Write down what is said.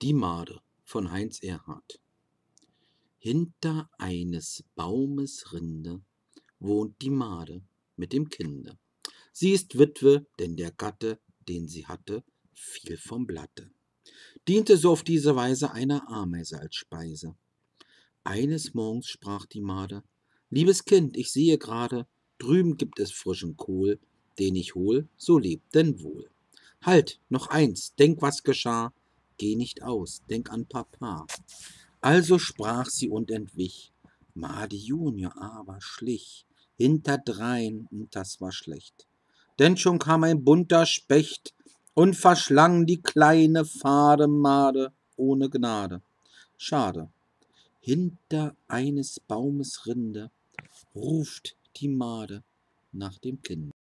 Die Made von Heinz Erhardt Hinter eines Baumes Rinde wohnt die Made mit dem Kinde. Sie ist Witwe, denn der Gatte, den sie hatte, fiel vom Blatte. Diente so auf diese Weise einer Ameise als Speise. Eines Morgens sprach die Made, Liebes Kind, ich sehe gerade, drüben gibt es frischen Kohl, den ich hol, so lebt denn wohl. Halt, noch eins, denk, was geschah, geh nicht aus, denk an Papa. Also sprach sie und entwich, Madi Junior aber schlich hinterdrein, und das war schlecht. Denn schon kam ein bunter Specht und verschlang die kleine fade Made ohne Gnade. Schade. Hinter eines Baumes Rinde ruft die Made nach dem Kind.